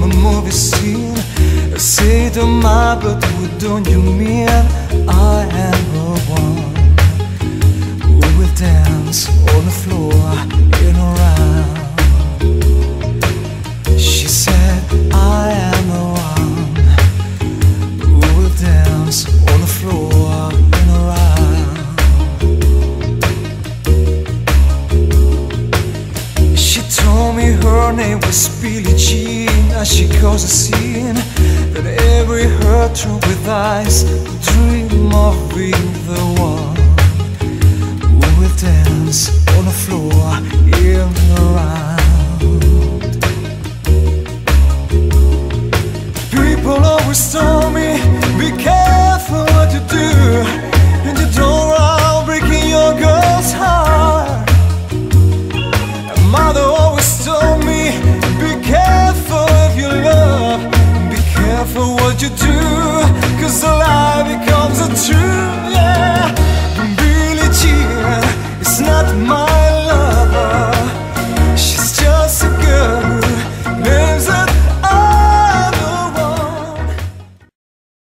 from a movie scene. I say to my, but who don't you mean I am? Told me her name was Billie Jean As she caused a scene That every hurt through with eyes Dream of being the one Who will dance on the floor in the round